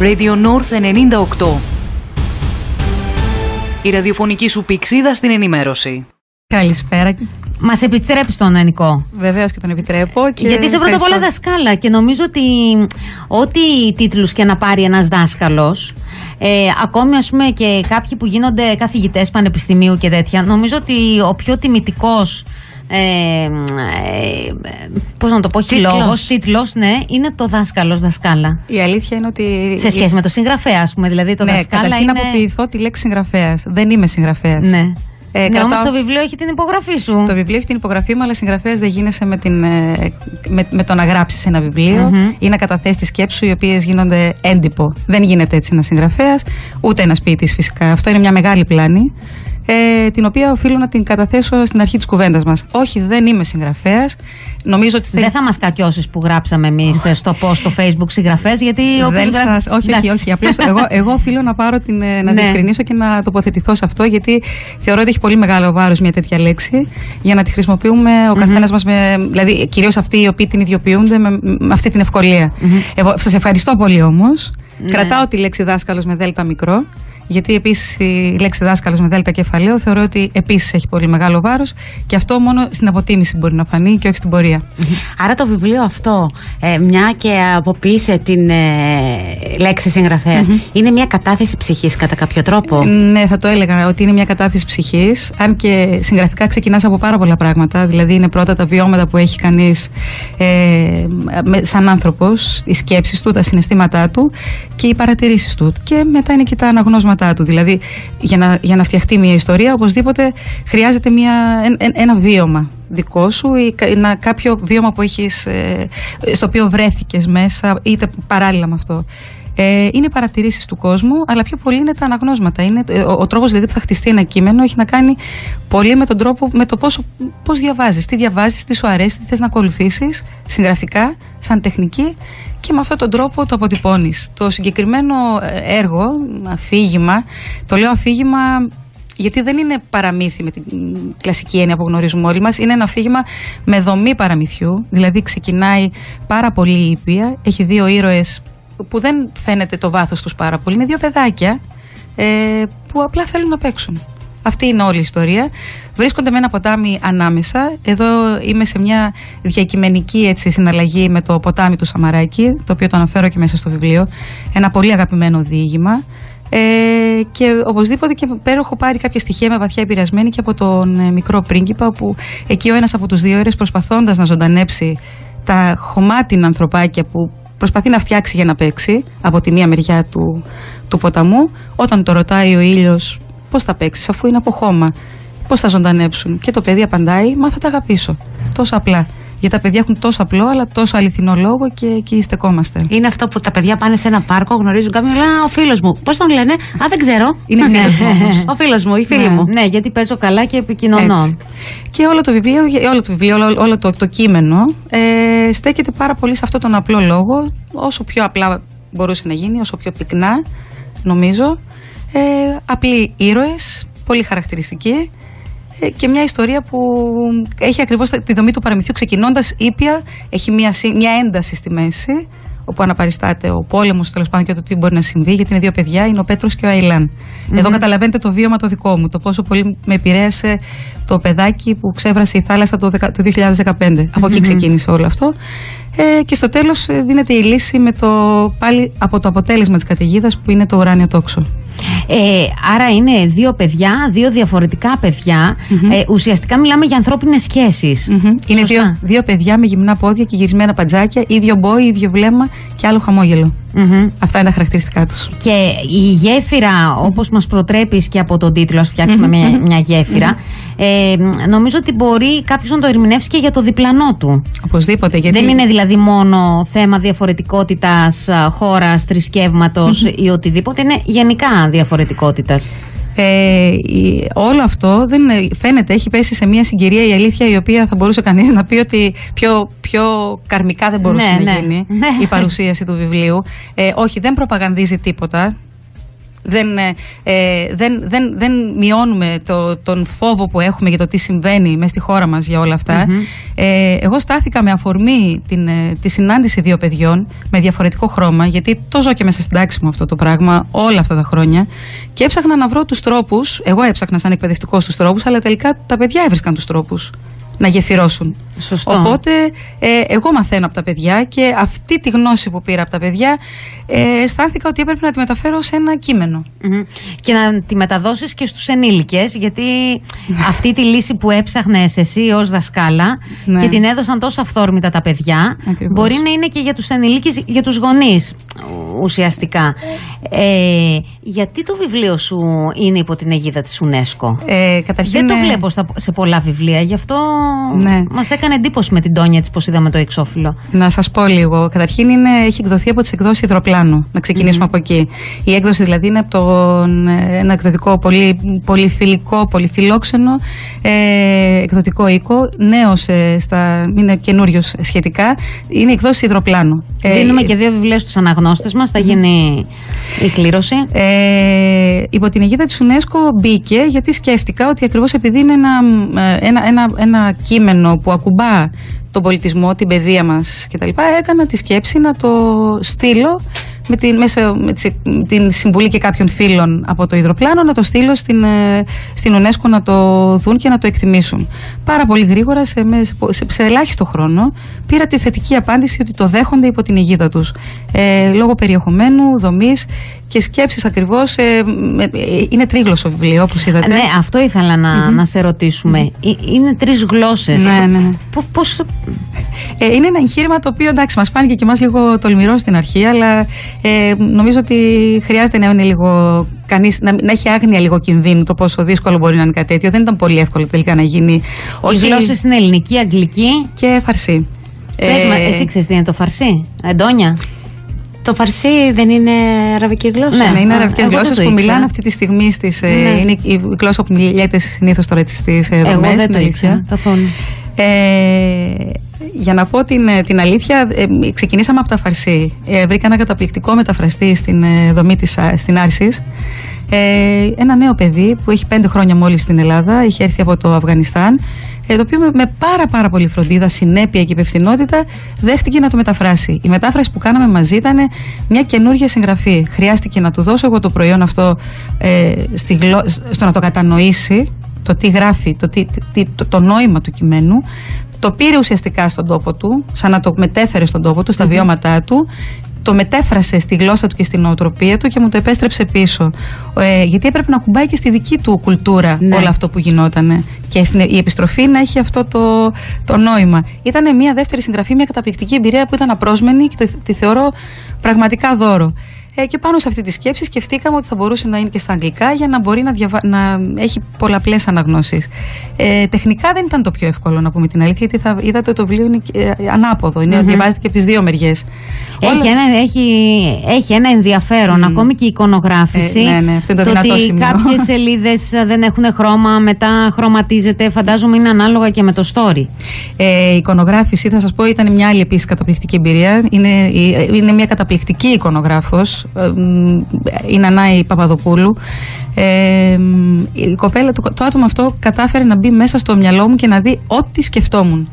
Radio North 98. Η ραδιοφωνική σου πηξίδα στην ενημέρωση. Καλησπέρα. Μας επιτρέπει τον Νικό. Βεβαίως και τον επιτρέπω. Και Γιατί είσαι πρώτα απ' όλα δασκάλα και νομίζω ότι ό,τι τίτλους και να πάρει ένας δάσκαλος, ε, ακόμη ας πούμε και κάποιοι που γίνονται καθηγητές πανεπιστημίου και τέτοια, νομίζω ότι ο πιο τιμητικός ε, ε, πώς να το πω, Τίτλος. λόγος, τίτλος, ναι, είναι το δάσκαλος, δασκάλα. Η αλήθεια είναι ότι. Σε σχέση με το συγγραφέα, ας πούμε, δηλαδή το ναι, δασκάλα καταρχήν είναι... να αποποιηθώ τη λέξη συγγραφέας. Δεν είμαι συγγραφέας. Ναι. Ε, ναι, κρατάω- όμως το βιβλίο έχει την υπογραφή σου. Το βιβλίο έχει την υπογραφή μου, αλλά συγγραφέας δεν γίνεσαι με, την, ε, με, με το να γράψεις ένα βιβλίο Μμμ. ή να καταθέσεις τη σκέψη σου, οι οποίες γίνονται έντυπο. Δεν γίνεται έτσι ένα συγγραφέας, ούτε ένα ποιητή φυσικά. Αυτό είναι μια μεγάλη πλάνη. Ε, την οποία οφείλω να την καταθέσω στην αρχή της κουβέντας μας. Όχι, δεν είμαι συγγραφέας. Νομίζω ότι Δεν θα μας κακιώσεις που γράψαμε εμείς στο post στο facebook συγγραφές, γιατί. όποιος Δεν γράφει- σας, όχι, όχι, Εντάξει. όχι. Απλώς εγώ, εγώ οφείλω να πάρω την, ε, να Ναι. διευκρινίσω και να τοποθετηθώ σε αυτό, γιατί θεωρώ ότι έχει πολύ μεγάλο βάρος μια τέτοια λέξη για να τη χρησιμοποιούμε ο καθένας μας, δηλαδή κυρίως αυτοί οι οποίοι την ιδιοποιούνται με, με αυτή την ευκολία. Εγώ σας ευχαριστώ πολύ όμως. Ναι. Κρατάω τη λέξη δάσκαλος με δέλτα μικρό. Γιατί επίσης η λέξη δάσκαλος με δέλτα κεφαλαίο θεωρώ ότι επίσης έχει πολύ μεγάλο βάρος και αυτό μόνο στην αποτίμηση μπορεί να φανεί και όχι στην πορεία. Άρα το βιβλίο αυτό, ε, μια και αποποίησε την ε, λέξη συγγραφέας, είναι μια κατάθεση ψυχής κατά κάποιο τρόπο; Ναι, θα το έλεγα ότι είναι μια κατάθεση ψυχής. Αν και συγγραφικά ξεκινάς από πάρα πολλά πράγματα. Δηλαδή, είναι πρώτα τα βιώματα που έχει κανείς ε, με- σαν άνθρωπος, οι σκέψεις του, τα συναισθήματά του και οι παρατηρήσεις του. Και μετά είναι και τα αναγνώσματά του. Δηλαδή, για να, για να φτιαχτεί μια ιστορία, οπωσδήποτε χρειάζεται μια, εν- εν- ένα βίωμα δικό σου ή κα- ένα, κάποιο βίωμα που έχεις, ε, στο οποίο βρέθηκες μέσα, είτε παράλληλα με αυτό. Ε, είναι παρατηρήσεις του κόσμου, αλλά πιο πολύ είναι τα αναγνώσματα. Είναι, ε, ο ο τρόπος δηλαδή που θα χτιστεί ένα κείμενο έχει να κάνει πολύ με τον τρόπο, με το πόσο, πώς διαβάζεις, τι διαβάζεις, τι σου αρέσει, τι θες να ακολουθήσεις συγγραφικά, σαν τεχνική και με αυτόν τον τρόπο το αποτυπώνεις. Το συγκεκριμένο ε, έργο, αφήγημα, το λέω αφήγημα γιατί δεν είναι παραμύθι με την κλασική έννοια που γνωρίζουμε όλοι μας, είναι ένα αφήγημα με δομή παραμυθιού, δηλαδή ξεκινάει πάρα πολύ ήπια, έχει δύο ήρωες που δεν φαίνεται το βάθος τους πάρα πολύ, είναι δύο παιδάκια ε, που απλά θέλουν να παίξουν. Αυτή είναι όλη η ιστορία. Βρίσκονται με ένα ποτάμι ανάμεσα. Εδώ είμαι σε μια διακειμενική έτσι, συναλλαγή με το ποτάμι του Σαμαράκη, το οποίο το αναφέρω και μέσα στο βιβλίο. Ένα πολύ αγαπημένο διήγημα. Ε, και οπωσδήποτε και πέρα έχω πάρει κάποια στοιχεία με βαθιά επηρεασμένη και από τον ε, μικρό πρίγκιπα, που εκεί ο ένας από τους δύο ώρες προσπαθώντας να ζωντανέψει τα χωμάτινα ανθρωπάκια που προσπαθεί να φτιάξει για να παίξει από τη μία μεριά του, του ποταμού, όταν το ρωτάει ο ήλιος πώς θα παίξεις αφού είναι από χώμα, πώς θα ζωντανέψουν. Και το παιδί απαντάει, μα θα τα αγαπήσω. Τόσο απλά. Γιατί τα παιδιά έχουν τόσο απλό αλλά τόσο αληθινό λόγο και εκεί στεκόμαστε. Είναι αυτό που τα παιδιά πάνε σε ένα πάρκο, γνωρίζουν κάποιον, λένε «Α, ο φίλος μου. Πώς τον λένε, Α, δεν ξέρω. Είναι φίλος μου όμως. Ο φίλος μου, η φίλη Ναι. μου. Ναι, γιατί παίζω καλά και επικοινωνώ. Έτσι. Και όλο το βιβλίο, όλο το, βιβλίο, όλο, όλο το, το κείμενο ε, στέκεται πάρα πολύ σε αυτόν τον απλό λόγο, όσο πιο απλά μπορούσε να γίνει, όσο πιο πυκνά νομίζω. Ε, απλοί ήρωες, πολύ χαρακτηριστικοί ε, και μια ιστορία που έχει ακριβώς τη δομή του παραμυθιού ξεκινώντας ήπια, έχει μια, συ- μια ένταση στη μέση όπου αναπαριστάται ο πόλεμος τέλος πάντων και το τι μπορεί να συμβεί, γιατί είναι δύο παιδιά, είναι ο Πέτρος και ο αιλαν Εδώ καταλαβαίνετε το βίωμα το δικό μου, το πόσο πολύ με επηρέασε το παιδάκι που ξέβρασε η θάλασσα το, δεκα- το 2015. Από εκεί ξεκίνησε όλο αυτό. Ε, και στο τέλος δίνεται η λύση με το, πάλι από το αποτέλεσμα της καταιγίδας που είναι το ουράνιο τόξο. Ε, άρα είναι δύο παιδιά, δύο διαφορετικά παιδιά. Ε, ουσιαστικά μιλάμε για ανθρώπινες σχέσεις. Μμμ. Είναι Σωστά. δύο, δύο παιδιά με γυμνά πόδια και γυρισμένα παντζάκια, ίδιο μπόι, ίδιο βλέμμα και άλλο χαμόγελο. Μμμ. Αυτά είναι τα χαρακτηριστικά τους. Και η γέφυρα, όπως μας προτρέπεις και από τον τίτλο, ας φτιάξουμε μια, μια γέφυρα, ε, νομίζω ότι μπορεί κάποιος να το ερμηνεύσει και για το διπλανό του. Οπωσδήποτε. Γιατί... Δεν είναι δηλαδή μόνο θέμα διαφορετικότητας α, χώρας, θρησκεύματος ή οτιδήποτε, είναι γενικά διαφορετικότητας. Ε, η- όλο αυτό δεν είναι- φαίνεται, έχει πέσει σε μια συγκυρία η αλήθεια η οποία θα μπορούσε κανείς να πει ότι πιο, πιο καρμικά δεν μπορούσε Ναι, να ναι. γίνει Ναι. η παρουσίαση του βιβλίου. Ε, όχι, δεν προπαγανδίζει τίποτα. Δεν, ε, ε, δεν, δεν, δεν μειώνουμε το, τον φόβο που έχουμε για το τι συμβαίνει μέσα στη χώρα μας για όλα Ε, εγώ στάθηκα με αφορμή την, ε, τη συνάντηση δύο παιδιών με διαφορετικό χρώμα, γιατί το ζω και μέσα στην τάξη μου αυτό το πράγμα όλα αυτά τα χρόνια και έψαχνα να βρω τους τρόπους, εγώ έψαχνα σαν εκπαιδευτικός τους τρόπους, αλλά τελικά τα παιδιά έβρισκαν τους τρόπους να γεφυρώσουν. Σωστό. Οπότε ε, εγώ μαθαίνω από τα παιδιά και αυτή τη γνώση που πήρα από τα παιδιά ε, αισθάνθηκα ότι έπρεπε να τη μεταφέρω σε ένα κείμενο. Μμμ. Και να τη μεταδώσεις και στους ενήλικες γιατί αυτή τη λύση που έψαχνες εσύ ως δασκάλα Ναι. και την έδωσαν τόσο αυθόρμητα τα παιδιά Ακριβώς. μπορεί να είναι και για τους ενηλίκες, για τους γονείς ουσιαστικά. Ε, γιατί το βιβλίο σου είναι υπό την αιγίδα της UNESCO; Ε, καταρχήν, Δεν το ε, βλέπω στα- σε πολλά βιβλία, γι' αυτό Ναι. μας έκανε εντύπωση με την Τόνια της πως είδαμε το εξώφυλλο. Να σας πω λίγο. Καταρχήν είναι, έχει εκδοθεί από τις εκδόσεις Ιδροπλάνο. Να ξεκινησουμε από εκεί. Η έκδοση δηλαδή είναι από τον, ε, ένα εκδοτικό πολύ, πολύ φιλικό, πολύ φιλόξενο ε, εκδοτικό οίκο. Νέος, ε, στα, είναι καινούριος σχετικά. Είναι η εκδόση Ιδροπλάνο. Ε, Δίνουμε και δύο βιβλία στους αναγνώστες μας, θα γίνει η κλήρωση. Ε, υπό την αιγίδα της UNESCO μπήκε γιατί σκέφτηκα ότι ακριβώς επειδή είναι ένα, ε, ένα, ένα, ένα κείμενο που ακουμπά τον πολιτισμό, την παιδεία μας κτλ. Έκανα τη σκέψη να το στείλω με την, μέσα, με τις- την συμβουλή και κάποιων φίλων από το υδροπλάνο να το στείλω στην, ε, στην UNESCO να το δουν και να το εκτιμήσουν. Πάρα πολύ γρήγορα, σε, με- σε, σε ελάχιστο χρόνο, πήρα τη θετική απάντηση ότι το δέχονται υπό την αιγίδα τους. Ε, λόγω περιεχομένου, δομής και σκέψεις ακριβώς. Ε, με- ε, είναι τρίγλωσσο βιβλίο, όπως είδατε. Ναι, αυτό ήθελα να, να σε ρωτήσουμε. Ε, Είναι τρεις γλώσσες. Ναι, ναι. Πο- Πώς... Ε, είναι ένα εγχείρημα το οποίο εντάξει, μας φάνηκε και εμάς λίγο τολμηρό στην αρχή, αλλά ε, νομίζω ότι χρειάζεται να είναι λίγο κανείς, να, να έχει άγνοια λίγο κινδύνου το πόσο δύσκολο μπορεί να είναι κάτι τέτοιο. Δεν ήταν πολύ εύκολο τελικά να γίνει. Οι γλώσσες είναι ελληνική, αγγλική. και φαρσί. Πες Ε, μα, εσύ ξέρεις τι είναι το φαρσί, Εντόνια; Το φαρσί δεν είναι αραβική γλώσσα. Ναι. Ναι, είναι Α, αραβικέ εγώ δεν γλώσσε το που ήξερα. μιλάνε αυτή τη στιγμή στις, ε, Ναι. Είναι η γλώσσα που μιλιέται συνήθως τώρα στις δομέ. Εγώ δεν το ήξερα καθόλου. Ε, για να πω την, ε, την αλήθεια, ε, ξεκινήσαμε από τα Φαρσί. Ε, βρήκα ένα καταπληκτικό μεταφραστή στην ε, δομή της, Α- στην Άρσης. Ε, ένα νέο παιδί που έχει πέντε χρόνια μόλις στην Ελλάδα, είχε έρθει από το Αφγανιστάν, ε, το οποίο με, με πάρα πάρα πολύ φροντίδα, συνέπεια και υπευθυνότητα δέχτηκε να το μεταφράσει. Η μετάφραση που κάναμε μαζί ήταν μια καινούργια συγγραφή. Χρειάστηκε να του δώσω εγώ το προϊόν αυτό ε, στη γλω... στο να το κατανοήσει, το τι γράφει, το, τι, τι- το, το νόημα του κειμένου. Το πήρε ουσιαστικά στον τόπο του, σαν να το μετέφερε στον τόπο του, στα βιώματά του. Το μετέφρασε στη γλώσσα του και στην νοοτροπία του και μου το επέστρεψε πίσω. Ε, γιατί έπρεπε να κουμπάει και στη δική του κουλτούρα Ναι. όλο αυτό που γινότανε. Και στην, η επιστροφή να έχει αυτό το, το νόημα. Ήταν μια δεύτερη συγγραφή, μια καταπληκτική εμπειρία που ήταν απρόσμενη και τη, τη θεωρώ πραγματικά δώρο. Ε, και πάνω σε αυτή τη σκέψη σκεφτήκαμε ότι θα μπορούσε να είναι και στα αγγλικά για να μπορεί να, διαβα... να έχει πολλαπλές αναγνώσεις. Ε, τεχνικά δεν ήταν το πιο εύκολο να πούμε την αλήθεια, γιατί θα είδατε ότι το βιβλίο είναι ε, ανάποδο, είναι, διαβάζεται και από τις δύο μεριές. Έχει, Όλα- ένα, έχει, έχει ένα ενδιαφέρον, ακόμη και η εικονογράφηση. Ε, ναι, ναι, αυτό είναι το δυνατό ότι σημείο. κάποιες σελίδες δεν έχουν χρώμα, μετά χρωματίζεται, φαντάζομαι είναι ανάλογα και με το story. Ε, η εικονογράφηση, θα σας πω, ήταν μια άλλη επίσης καταπληκτική εμπειρία. Είναι, είναι μια καταπληκτική εικονογράφος. Ε, μ, η Νανάη Παπαδοπούλου. Ε, μ, η κοπέλα, το, το άτομο αυτό κατάφερε να μπει μέσα στο μυαλό μου και να δει ό,τι σκεφτόμουν.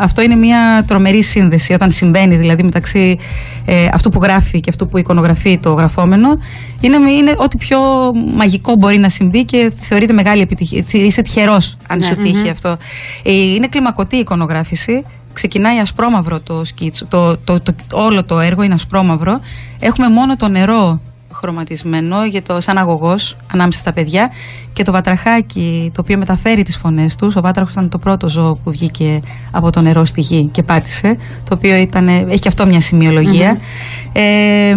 Αυτό είναι μια τρομερή σύνδεση όταν συμβαίνει δηλαδή μεταξύ ε, αυτού που γράφει και αυτού που εικονογραφεί το γραφόμενο. Είναι, είναι ό,τι πιο μαγικό μπορεί να συμβεί και θεωρείται μεγάλη επιτυχία. Είσαι τυχερός αν σου τύχει αυτό. Ε, είναι κλιμακωτή η εικονογράφηση. Ξεκινάει ασπρόμαυρο το σκίτσο, το, το, το, όλο το έργο είναι ασπρόμαυρο. Έχουμε μόνο το νερό χρωματισμένο για το, σαν αγωγός ανάμεσα στα παιδιά και το βατραχάκι το οποίο μεταφέρει τις φωνές τους. Ο βάτραχος ήταν το πρώτο ζώο που βγήκε από το νερό στη γη και πάτησε, το οποίο ήταν, έχει και αυτό μια σημειολογια Ε,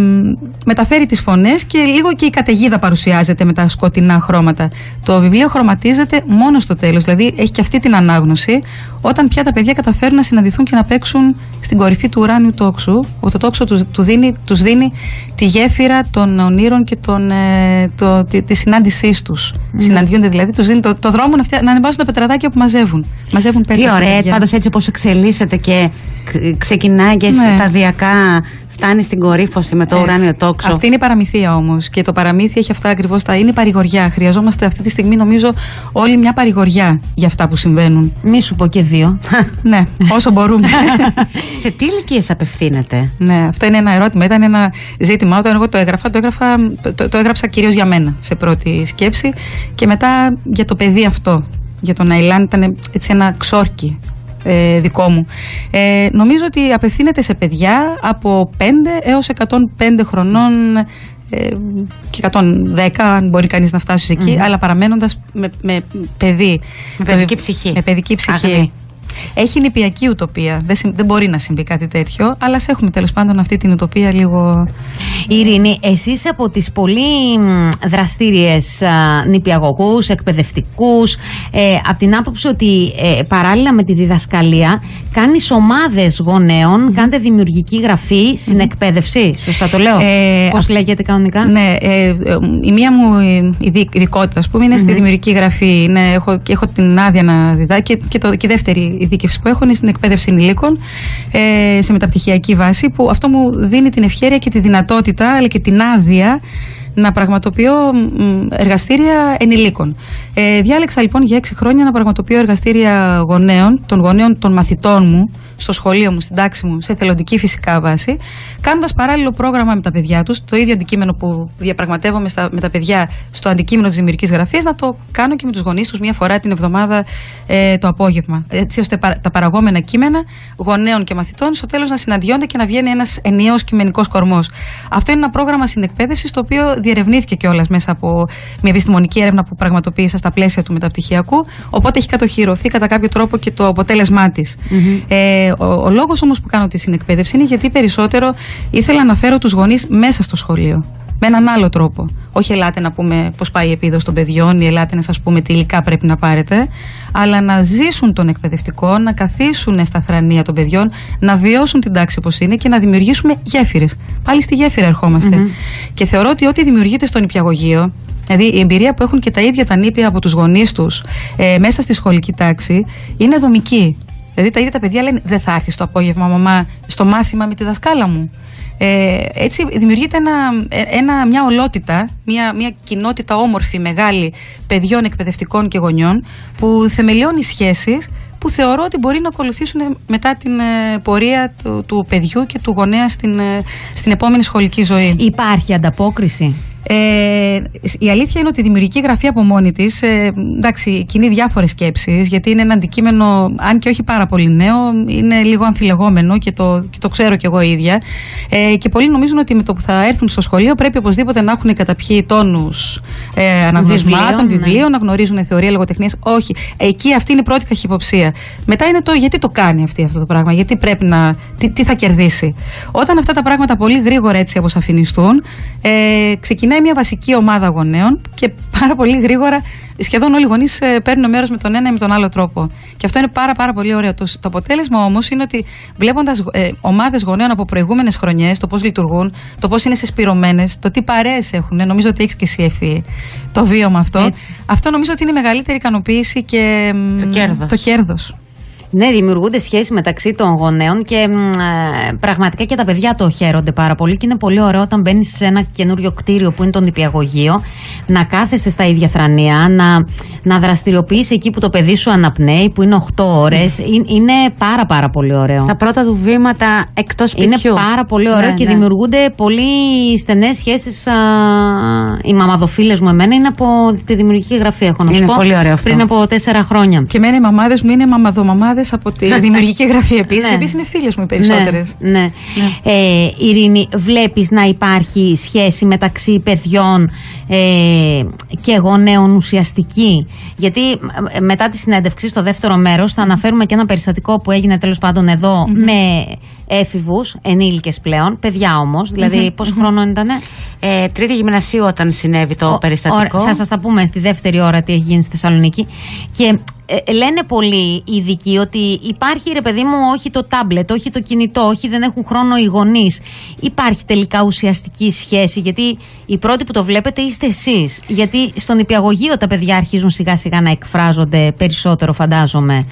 μεταφέρει τις φωνές και λίγο και η καταιγίδα παρουσιάζεται με τα σκοτεινά χρώματα. Το βιβλίο χρωματίζεται μόνο στο τέλος, δηλαδή έχει και αυτή την ανάγνωση όταν πια τα παιδιά καταφέρουν να συναντηθούν και να παίξουν στην κορυφή του ουράνιου τόξου. Ο το τόξο τους, του δίνει, τους δίνει τη γέφυρα των ονείρων και των, ε, το, τη, τη συνάντησής τους. Συναντιούνται δηλαδή, τους δίνει το, το δρόμο να, φτια- να ανεβάσουν τα πετραδάκια που μαζεύουν. Μαζεύουν πέτρες Τι στα ωραία, παιδιά. πάντω έτσι όπως εξελίσσεται και ξ- ξεκινάει και Ναι. σταδιακά φτάνει στην κορύφωση με το Έτσι. ουράνιο τόξο. Αυτή είναι η παραμυθία όμως. Και το παραμύθι έχει αυτά ακριβώς τα. Είναι η παρηγοριά. Χρειαζόμαστε αυτή τη στιγμή, νομίζω, όλη μια παρηγοριά για αυτά που συμβαίνουν. Μη σου πω και δύο. ναι, όσο μπορούμε. Σε τι ηλικίες απευθύνεται; ναι, αυτό είναι ένα ερώτημα. Ήταν ένα ζήτημα. Όταν εγώ το έγραφα, το, έγραφα, το, το, το έγραψα κυρίως για μένα σε πρώτη σκέψη και μετά για το παιδί αυτό. Για τον Αιλάν ήταν έτσι ένα ξόρκι ε, δικό μου. Ε, νομίζω ότι απευθύνεται σε παιδιά από 5 έως 105 χρονών ε, και 110 αν μπορεί κανείς να φτάσει εκεί, αλλά παραμένοντας με, με παιδί. Με παιδική ψυχή. Με παιδική ψυχή. Αγνή. Έχει νηπιακή ουτοπία. Δεν, συμ- δεν μπορεί να συμβεί κάτι τέτοιο, αλλά ας έχουμε τέλος πάντων αυτή την ουτοπία λίγο. Ειρήνη, εσύ είσαι από τις πολύ μ, δραστήριες α, νηπιαγωγούς, εκπαιδευτικούς, ε, από την άποψη ότι ε, παράλληλα με τη διδασκαλία κάνεις ομάδες γονέων, κάνετε δημιουργική γραφή, συνεκπαίδευση, σωστά το λέω, Ε, πώς λέγεται κανονικά; Ναι, ε, ε, η μία μου ε, ειδι- ειδικότητα, ας πούμε, είναι στη δημιουργική γραφή. Είναι, έχω, και έχω την άδεια να διδάξω και, και, το, και η δεύτερη ειδίκευση που έχω είναι στην εκπαίδευση ενηλίκων ε, σε μεταπτυχιακή βάση, που αυτό μου δίνει την ευχαίρεια και τη δυνατότητα, αλλά και την άδεια να πραγματοποιώ μ, εργαστήρια ενηλίκων. Ε, διάλεξα λοιπόν για έξι χρόνια να πραγματοποιώ εργαστήρια γονέων, των γονέων των μαθητών μου, στο σχολείο μου, στην τάξη μου, σε θελοντική φυσικά βάση, κάνοντας παράλληλο πρόγραμμα με τα παιδιά τους, το ίδιο αντικείμενο που διαπραγματεύομαι στα, με τα παιδιά στο αντικείμενο της δημιουργικής γραφής, να το κάνω και με τους γονείς τους μία φορά την εβδομάδα ε, το απόγευμα. Έτσι ώστε πα- τα παραγόμενα κείμενα γονέων και μαθητών στο τέλος να συναντιόνται και να βγαίνει ένας ενιαίος κειμενικός κορμός. Αυτό είναι ένα πρόγραμμα συνεκπαίδευσης το οποίο διερευνήθηκε κιόλας μέσα από μια επιστημονική έρευνα που πραγματοποίησα στα πλαίσια του μεταπτυχιακού. Οπότε έχει κατοχυρωθεί κατά κάποιο τρόπο και το αποτέλεσμά της. Ε, ο ο λόγος όμως που κάνω τη συνεκπαίδευση είναι γιατί περισσότερο ήθελα να φέρω τους γονείς μέσα στο σχολείο. Με έναν άλλο τρόπο. Όχι ελάτε να πούμε πώς πάει η επίδοση των παιδιών ή ελάτε να σας πούμε τι υλικά πρέπει να πάρετε, αλλά να ζήσουν τον εκπαιδευτικό, να καθίσουν στα θρανία των παιδιών, να βιώσουν την τάξη όπως είναι και να δημιουργήσουμε γέφυρες. Πάλι στη γέφυρα ερχόμαστε. Και θεωρώ ότι ό,τι δημιουργείται στο νηπιαγωγείο, Δηλαδή η εμπειρία που έχουν και τα ίδια τα νήπια από τους γονείς τους ε, μέσα στη σχολική τάξη είναι δομική. Δηλαδή τα ίδια τα παιδιά λένε Δεν θα έρθεις το απόγευμα, μαμά, στο μάθημα με τη δασκάλα μου. Ε, έτσι δημιουργείται ένα, ε, ένα, μια ολότητα, μια, μια κοινότητα όμορφη, μεγάλη παιδιών, εκπαιδευτικών και γονιών που θεμελιώνει σχέσεις που θεωρώ ότι μπορεί να ακολουθήσουν μετά την ε, πορεία του, του παιδιού και του γονέα στην, ε, στην επόμενη σχολική ζωή. Υπάρχει ανταπόκριση; Ε, η αλήθεια είναι ότι η δημιουργική γραφή από μόνη της ε, εντάξει, κινεί διάφορες σκέψεις, γιατί είναι ένα αντικείμενο, αν και όχι πάρα πολύ νέο, είναι λίγο αμφιλεγόμενο και το, και το ξέρω κι εγώ ίδια. Ε, και πολλοί νομίζουν ότι με το που θα έρθουν στο σχολείο πρέπει οπωσδήποτε να έχουν καταπιεί τόνους ε, αναγνωσμάτων, Βιβλίων, ναι. βιβλίων, να γνωρίζουν θεωρία λογοτεχνία. Όχι. Εκεί αυτή είναι η πρώτη καχυποψία. Μετά είναι το γιατί το κάνει αυτή αυτό το πράγμα, γιατί πρέπει να. Τι, τι θα κερδίσει. Όταν αυτά τα πράγματα πολύ γρήγορα έτσι αποσαφινιστούν, ε, ξεκινάει μια βασική ομάδα γονέων και πάρα πολύ γρήγορα σχεδόν όλοι οι γονείς παίρνουν μέρος με τον ένα ή με τον άλλο τρόπο. Και αυτό είναι πάρα, πάρα πολύ ωραίο. Το, το αποτέλεσμα όμως είναι ότι βλέποντας ε, ομάδες γονέων από προηγούμενες χρονιές, το πώς λειτουργούν, το πώς είναι συσπηρωμένες, το τι παρέες έχουν, νομίζω ότι έχεις και εσύ Εφη, το βίωμα αυτό. Έτσι. Αυτό νομίζω ότι είναι η μεγαλύτερη ικανοποίηση και μ, Το κέρδος. Το κέρδος. Ναι, δημιουργούνται σχέσεις μεταξύ των γονέων και μ, ε, πραγματικά και τα παιδιά το χαίρονται πάρα πολύ και είναι πολύ ωραίο όταν μπαίνεις σε ένα καινούριο κτίριο που είναι το νηπιαγωγείο να κάθεσαι στα ίδια θρανία, να, να δραστηριοποιήσει εκεί που το παιδί σου αναπνέει, που είναι 8 ώρες. Είναι πάρα πάρα πολύ ωραίο. Στα πρώτα του βήματα εκτός σπιτιού. Είναι πάρα πολύ ωραίο Ναι, και ναι. δημιουργούνται πολύ στενές σχέσεις. Οι μαμαδοφίλες μου, εμένα είναι από τη δημιουργική γραφή, έχω να σου Είναι πω. πολύ ωραίο αυτό. Πριν από τέσσερα χρόνια. Και εμένα οι μαμάδες μου είναι μαμαδομαμάδες από τη δημιουργική γραφή επίσης. Ναι. Επίση είναι φίλες μου οι περισσότερες. Ναι, ναι. Ε, Ειρήνη, βλέπεις να υπάρχει σχέση μεταξύ παιδιών ε, και γονέων ουσιαστική; Γιατί ε, μετά τη συνέντευξη στο δεύτερο μέρος θα αναφέρουμε και ένα περιστατικό που έγινε τέλος πάντων εδώ με έφηβους, ενήλικες πλέον, παιδιά όμως, δηλαδή πόσο χρόνο ήταν. Ε, τρίτη γυμνασίου όταν συνέβη το Ο- περιστατικό. Ωραία, θα σας τα πούμε στη δεύτερη ώρα τι έχει γίνει στη Θεσσαλονίκη. Και ε, λένε πολλοί οι ειδικοί ότι υπάρχει ρε παιδί μου όχι το τάμπλετ, όχι το κινητό, όχι δεν έχουν χρόνο οι γονείς. Υπάρχει τελικά ουσιαστική σχέση, γιατί οι πρώτοι που το βλέπετε είστε εσείς. Γιατί στον υπηαγωγείο τα παιδιά αρχίζουν σιγά σιγά να εκφράζονται περισσότερο, φαντάζομαι.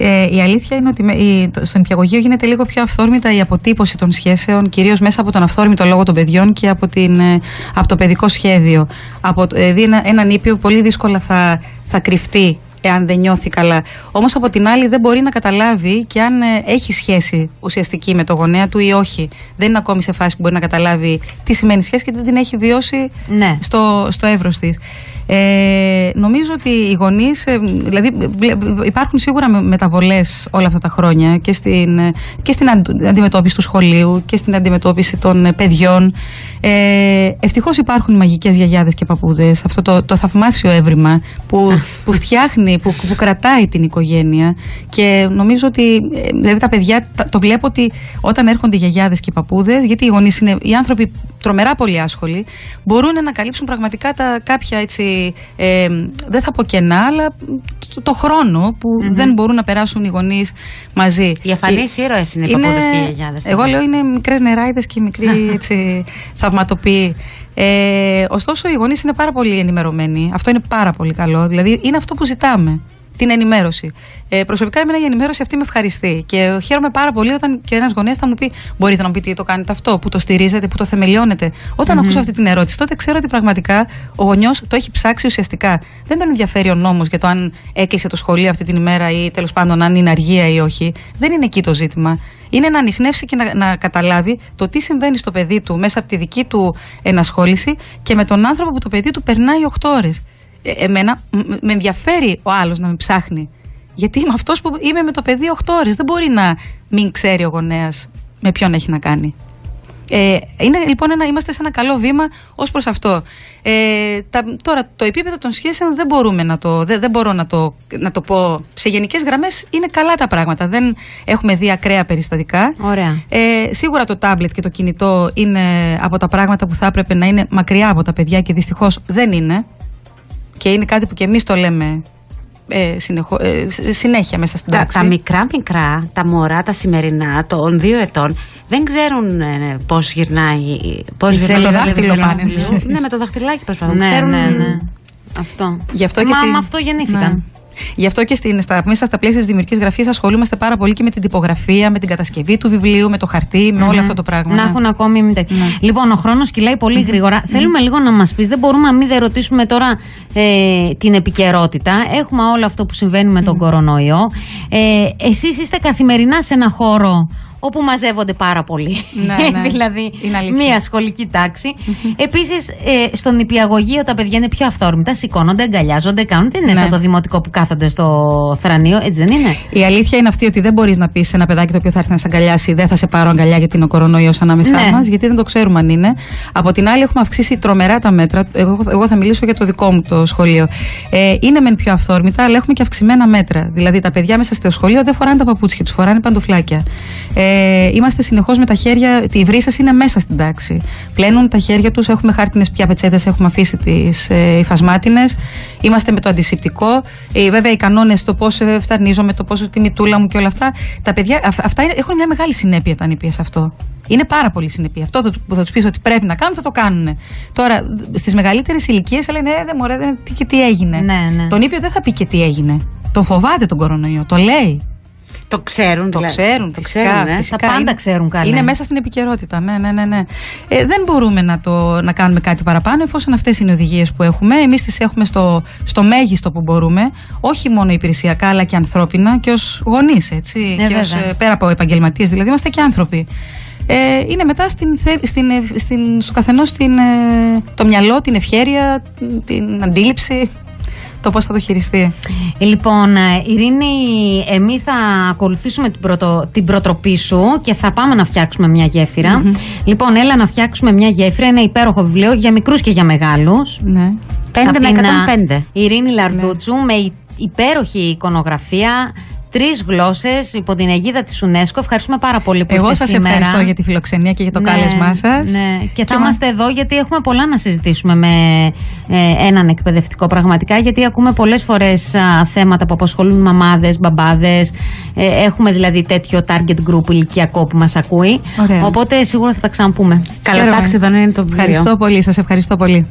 Ε, η αλήθεια είναι ότι με, η, το- στον υπηαγωγείο γίνεται λίγο πιο αυθόρμητα η αποτύπωση των σχέσεων, κυρίως μέσα από τον αυθόρμητο λόγο των παιδιών και από, την, ε, από το παιδικό σχέδιο. Από, το- δηλαδή ένα, έναν ήπιο πολύ δύσκολα θα, θα κρυφτεί εάν δεν νιώθει καλά. Όμως από την άλλη δεν μπορεί να καταλάβει και αν ε, έχει σχέση ουσιαστική με το γονέα του ή όχι. Δεν είναι ακόμη σε φάση που μπορεί να καταλάβει τι σημαίνει σχέση και δεν την έχει βιώσει Ναι. στο, στο εύρος της. Ε, νομίζω ότι οι γονείς, ε, δηλαδή βλέ- υπάρχουν σίγουρα με- μεταβολές όλα αυτά τα χρόνια και στην, ε, και στην αντι- αντιμετώπιση του σχολείου και στην αντιμετώπιση των ε, παιδιών. Ε, ευτυχώς υπάρχουν οι μαγικές γιαγιάδες και παππούδες, αυτό το, το θαυμάσιο έβριμα που, που φτιάχνει, που, που κρατάει την οικογένεια και νομίζω ότι ε, δηλαδή τα παιδιά τα- το βλέπω ότι όταν έρχονται οι γιαγιάδες και οι παππούδες γιατί οι γονείς είναι οι άνθρωποι τρομερά πολύ άσχολοι μπορούν να καλύψουν πραγματικά τα κάποια έτσι ε, δεν θα πω κενά αλλά το, το χρόνο που δεν μπορούν να περάσουν οι γονείς μαζί. Οι αφανείς ήρωες είναι οι παππούδες και οι γιαγιάδες εγώ τώρα. λέω είναι μικρές νεράιδες και μικροί έτσι, θαυματοποιοί. Ε, ωστόσο οι γονείς είναι πάρα πολύ ενημερωμένοι. Αυτό είναι πάρα πολύ καλό. Δηλαδή είναι αυτό που ζητάμε την ενημέρωση. Ε, προσωπικά, εμένα η ενημέρωση αυτή με ευχαριστεί και χαίρομαι πάρα πολύ όταν και ένας γονέας θα μου πει: Μπορείτε να μου πείτε τι το κάνετε αυτό, που το στηρίζετε, που το θεμελιώνετε. Όταν ακούσω αυτή την ερώτηση, τότε ξέρω ότι πραγματικά ο γονιός το έχει ψάξει ουσιαστικά. Δεν τον ενδιαφέρει ο νόμος για το αν έκλεισε το σχολείο αυτή την ημέρα ή τέλος πάντων αν είναι αργία ή όχι. Δεν είναι εκεί το ζήτημα. Είναι να ανοιχνεύσει και να, να καταλάβει το τι συμβαίνει στο παιδί του μέσα από τη δική του ενασχόληση και με τον άνθρωπο που το παιδί του περνάει 8 ώρες. Ε, εμένα μ- μ- με ενδιαφέρει ο άλλος να με ψάχνει. Γιατί είμαι αυτός που είμαι με το παιδί 8 ώρες. Δεν μπορεί να μην ξέρει ο γονέας με ποιον έχει να κάνει. Ε, είναι λοιπόν ένα, είμαστε σε ένα καλό βήμα ως προς αυτό. Ε, τα, τώρα, το επίπεδο των σχέσεων δεν μπορούμε να το, δεν, δεν μπορώ να το, να το πω. Σε γενικές γραμμές είναι καλά τα πράγματα. Δεν έχουμε δει ακραία περιστατικά. Ωραία. Ε, σίγουρα το τάμπλετ και το κινητό είναι από τα πράγματα που θα έπρεπε να είναι μακριά από τα παιδιά και δυστυχώς δεν είναι. Και είναι κάτι που και εμείς το λέμε ε, συνεχώ, ε, σ- συνέχεια μέσα στην Τα, τάξη. τα μικρά μικρά, τα μωρά, τα σημερινά των δύο ετών, δεν ξέρουν ε, πώς γυρνάει. Πώς Η γυρνάει σέλιδα η δάχτυλο σέλιδα πάνε. του βιβλίου. ναι, με το δαχτυλάκι προσπαθούν. Ναι, Ξέρουν- ναι, ναι. Αυτό. Γι' αυτό και Μα στην- με αυτό γεννήθηκαν. Ναι. Γι' αυτό και στην, στα, μέσα στα πλαίσια της δημιουργικής γραφής ασχολούμαστε πάρα πολύ και με την τυπογραφία, με την κατασκευή του βιβλίου, με το χαρτί, με όλο αυτό το πράγμα. Να ναι. έχουν ακόμη μη τέτοιο. Λοιπόν, ο χρόνος κυλάει πολύ γρήγορα. Θέλουμε λίγο να μας πεις, δεν μπορούμε να μην δεν ρωτήσουμε τώρα ε, την επικαιρότητα. Έχουμε όλο αυτό που συμβαίνει με τον κορονοϊό. Ε, Εσείς είστε καθημερινά σε ένα χώρο όπου μαζεύονται πάρα πολλοί. Ναι, ναι. δηλαδή, Είναι αλήθεια. μία σχολική τάξη. Επίσης, ε, στον νηπιαγωγείο τα παιδιά είναι πιο αυθόρμητα, σηκώνονται, αγκαλιάζονται, κάνουν. Δεν είναι Ναι. σαν το δημοτικό που κάθονται στο θρανείο, έτσι δεν είναι; Η αλήθεια είναι αυτή ότι δεν μπορείς να πεις σε ένα παιδάκι το οποίο θα έρθει να σε αγκαλιάσει, δεν θα σε πάρω αγκαλιά γιατί είναι ο κορονοϊός ανάμεσά Ναι. μας, γιατί δεν το ξέρουμε αν είναι. Από την άλλη, έχουμε αυξήσει τρομερά τα μέτρα. Εγώ, εγώ θα μιλήσω για το δικό μου το σχολείο. Ε, είναι μεν πιο αυθόρμητα, αλλά έχουμε και αυξημένα μέτρα. Δηλαδή, τα παιδιά μέσα στο σχολείο δεν φοράνε τα παπούτσια τους, φοράνε παντοφλάκια. Ε, είμαστε συνεχώς με τα χέρια, η βρύσα είναι μέσα στην τάξη. Πλένουν τα χέρια τους, έχουμε χάρτινες πια πετσέτες, έχουμε αφήσει τις ε, υφασμάτινε. Είμαστε με το αντισηπτικό. Ε, βέβαια, οι κανόνες, το πώς ε, φταρνίζομαι, το πώς τη μητούλα μου και όλα αυτά. Τα παιδιά, αυ- αυτά είναι- έχουν μια μεγάλη συνέπεια τα νήπια σε αυτό. Είναι πάρα πολύ συνεπή. Αυτό θα, του- που θα τους πεις ότι πρέπει να κάνουν, θα το κάνουν. Τώρα, στις μεγαλύτερες ηλικίες λένε, Ε, δεν μωρέ, δεν, τι, και τι έγινε. Ναι, ναι. Τον ήπιο δεν θα πει και τι έγινε. Τον φοβάται τον κορονοϊό. Το λέει. Το ξέρουν, Το δηλαδή. ξέρουν, Το φυσικά, ξέρουν, ε. φυσικά. Τα πάντα Είναι- ξέρουν καλά. Είναι μέσα στην επικαιρότητα. Ναι, ναι, ναι. ναι. Ε, δεν μπορούμε να, το, να κάνουμε κάτι παραπάνω εφόσον αυτές είναι οι οδηγίες που έχουμε. Εμείς τις έχουμε στο, στο μέγιστο που μπορούμε, όχι μόνο υπηρεσιακά αλλά και ανθρώπινα και ως γονείς. Έτσι, Ε, και ως, βέβαια. ε, πέρα από επαγγελματίες, δηλαδή είμαστε και άνθρωποι. Ε, είναι μετά στην, θε- στην, ε, στην, στο καθενός ε, το μυαλό, την ευχέρεια, την αντίληψη, το πώς θα το χειριστεί. Ε, Λοιπόν, ε, Ειρήνη, εμείς θα ακολουθήσουμε την, πρωτο, την προτροπή σου και θα πάμε να φτιάξουμε μια γεφυρα Λοιπόν, έλα να φτιάξουμε μια γέφυρα. Είναι υπέροχο βιβλίο για μικρούς και για μεγάλους. Ναι. 5 Απ' με την, 105. α, Ειρήνη Λαρδούτσου με υ- υπέροχη εικονογραφία. Τρεις γλώσσες υπό την αιγίδα της UNESCO. Ευχαριστούμε πάρα πολύ που Εγώ ήρθες σας σήμερα. ευχαριστώ για τη φιλοξενία και για το Ναι, κάλεσμά σας. Ναι. Και θα μα- είμαστε εδώ γιατί έχουμε πολλά να συζητήσουμε με ε, έναν εκπαιδευτικό πραγματικά. Γιατί ακούμε πολλές φορές θέματα που απασχολούν μαμάδες, μπαμπάδες. Ε, έχουμε δηλαδή τέτοιο target group ηλικιακό που μας ακούει. Ωραία. Οπότε σίγουρα θα τα ξαναπούμε. Καλά Χαίρομαι. τάξη δεν είναι το βιβλίο. Ευχαριστώ πολύ, σας ευχαριστώ πολύ.